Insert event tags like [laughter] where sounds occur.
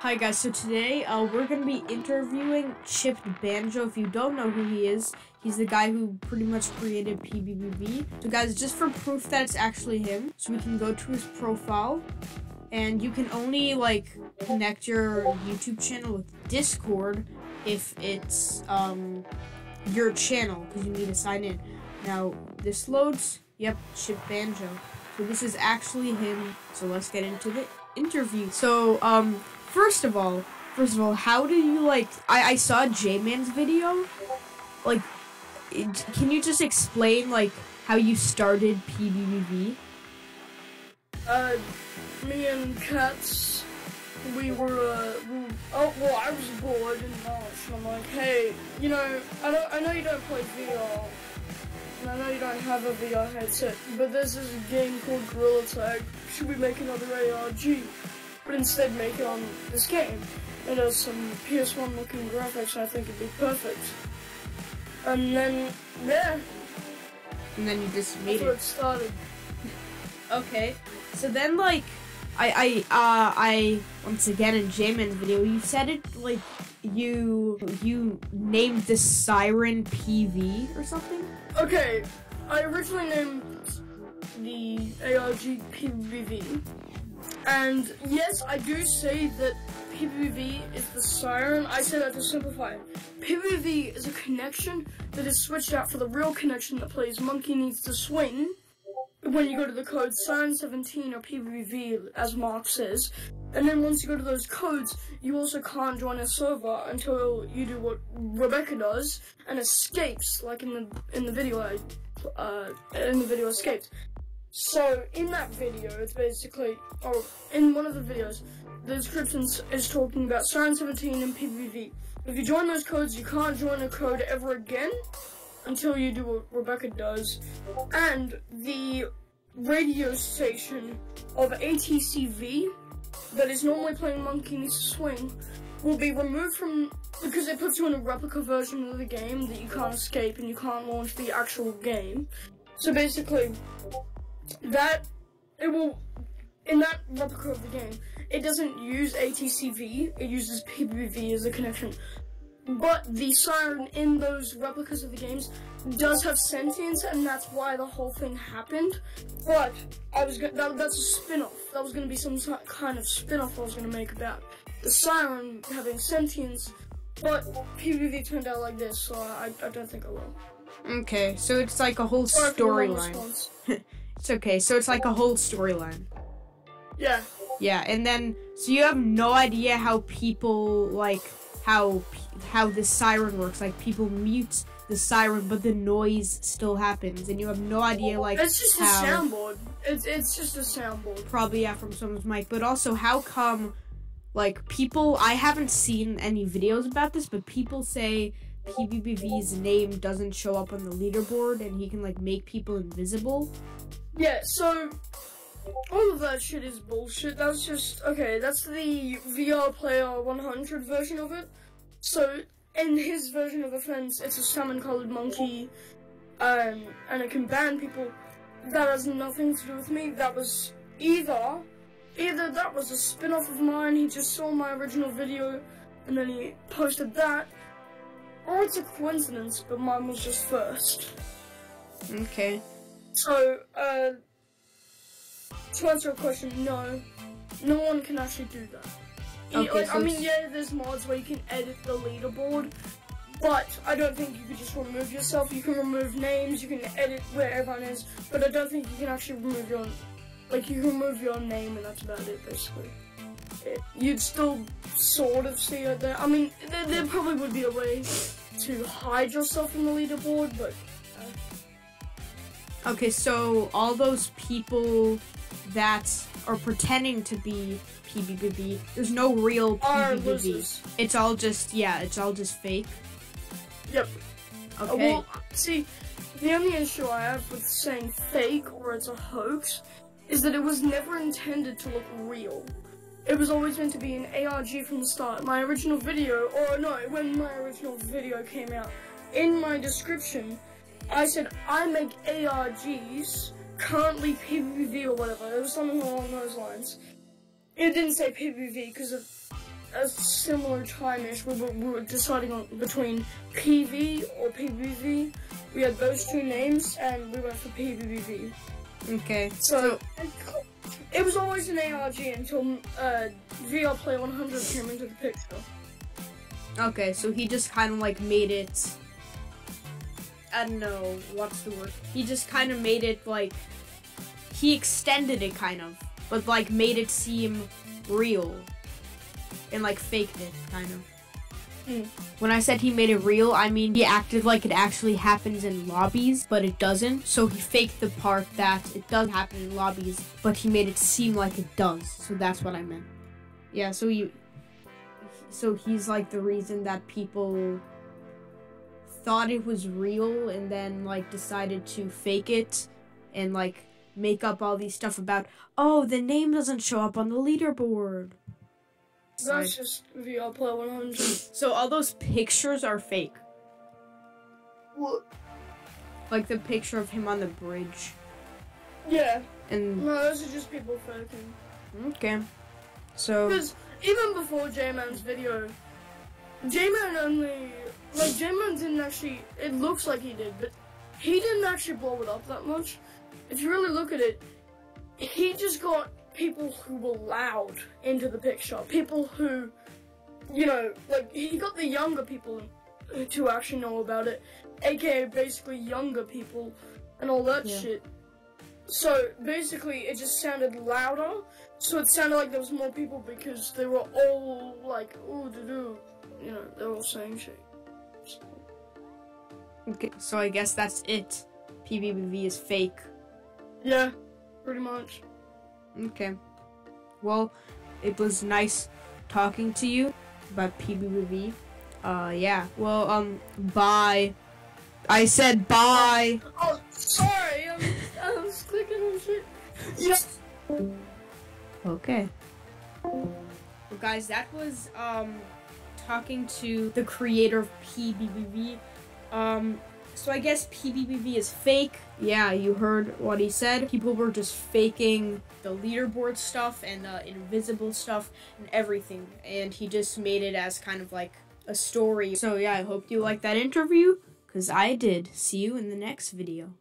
Hi guys, so today uh, we're going to be interviewing Chipped Banjo. If you don't know who he is, he's the guy who pretty much created PBBV. So guys, just for proof that it's actually him, so we can go to his profile, and you can only like connect your YouTube channel with Discord if it's um, your channel, because you need to sign in. Now, this loads, yep, Chipped Banjo. So this is actually him, so let's get into the interview. So, um, first of all, first of all, how do you like? I I saw J-Man's video. Like, it, can you just explain like how you started PBBV? Uh, me and Cats, we were, uh, we, oh, well, I was bored in March, and I'm like, hey, you know, I don't, I know you don't play VR, and I know you don't have a VR headset, but there's this game called Gorilla Tag. Should we make another ARG? But instead make it on this game. It has some PS1 looking graphics, and I think it'd be perfect. And then, yeah, And then you just that's made where it. it started. [laughs] Okay. So then like I I uh I once again in J-Man's video you said it like you you named the siren PV or something? Okay, I originally named the ARG PBV, and yes, I do say that PBV is the siren. I say that to simplify it. PBV is a connection that is switched out for the real connection that plays Monkey Needs to Swing. When you go to the code Siren 17 or PBV, as Mark says, and then once you go to those codes, you also can't join a server until you do what Rebecca does and escapes, like in the in the video. I, uh, in the video escapes. So in that video, it's basically, or in one of the videos, the description is talking about Siren 17 and PBV. If you join those codes, you can't join a code ever again until you do what Rebecca does. And the radio station of ATCV that is normally playing Monkey Needs to Swing will be removed from because it puts you in a replica version of the game that you can't escape and you can't launch the actual game. So basically, that it will in that replica of the game, it doesn't use ATCV, it uses PBV as a connection. But the siren in those replicas of the games does have sentience, and that's why the whole thing happened. But I was go- that, that's a spin-off. That was going to be some kind of spin-off I was going to make about the siren having sentience. But PBV turned out like this, so I, I don't think I will. Okay. So it's like a whole Sorry for the long storyline. [laughs] It's okay. So it's like a whole storyline. Yeah. Yeah, and then so you have no idea how people like how how the siren works. Like people mute the siren, but the noise still happens, and you have no idea like It's just a how soundboard. It's it's just a soundboard. probably yeah from someone's mic. But also, how come like people? I haven't seen any videos about this, but people say PBBV's name doesn't show up on the leaderboard, and he can like make people invisible. Yeah, so all of that shit is bullshit. That's just okay. That's the VR Player 100 version of it. So in his version of offense, it's a salmon-colored monkey, um, and it can ban people. That has nothing to do with me. That was either either that was a spin-off of mine. He just saw my original video, and then he posted that, or it's a coincidence. But mine was just first. Okay. So, uh, to answer your question, no, no one can actually do that. Okay, like, so I mean, yeah, there's mods where you can edit the leaderboard, but I don't think you could just remove yourself. You can remove names, you can edit where everyone is, but I don't think you can actually remove your, like, you can remove your name and that's about it, basically. You'd still sort of see it there. I mean, there, there probably would be a way to hide yourself from the leaderboard, but Okay, so all those people that are pretending to be PBBV, there's no real PBBV. It's all just yeah, it's all just fake. Yep. Uh, Okay. Well, see, the only issue I have with saying fake or it's a hoax is that it was never intended to look real. It was always meant to be an ARG from the start. My original video, or no, when my original video came out, in my description, I said I make ARGs, currently PPV or whatever. It was something along those lines. It didn't say PPV because of a similar time-ish. We were, we were deciding on between PV or PBV. We had those two names, and we went for PBBV. Okay. So it was always an ARG until uh, VR Play 100 came into the picture. Okay, so he just kind of like made it. I don't know what's the word. He just kind of made it like he extended it kind of, but like made it seem real and like faked it kind of. Hmm. When I said he made it real, I mean he acted like it actually happens in lobbies, but it doesn't. So he faked the part that it does happen in lobbies, but he made it seem like it does. So that's what I meant. Yeah, so you so he's like the reason that people thought it was real and then like decided to fake it and like make up all these stuff about oh the name doesn't show up on the leaderboard That's just VR Play 100. so all those pictures are fake What? like the picture of him on the bridge Yeah. and No, those are just people faking. okay so Because even before J-Man's video, J-Man only like J-Man didn't actually. It looks like he did, but he didn't actually blow it up that much. If you really look at it, he just got people who were loud into the picture. People who, you know, like he got the younger people to actually know about it, aka basically younger people and all that Yeah. shit. So basically, it just sounded louder. So it sounded like there was more people because they were all like, ooh, doo doo. You know, they were all saying shit. okay so i guess that's it pbbv is fake Yeah, pretty much. Okay. Well, it was nice talking to you about PBBV. Uh, yeah. Well, um, bye. I said bye. Oh, sorry, I'm, I was clicking on shit. Yes. Okay. Well, guys, that was um talking to the creator of PBBV. Um, so I guess PBBV is fake. Yeah, you heard what he said. People were just faking the leaderboard stuff and the invisible stuff and everything, and he just made it as kind of like a story. So yeah, I hope you liked that interview, cause I did. See you in the next video.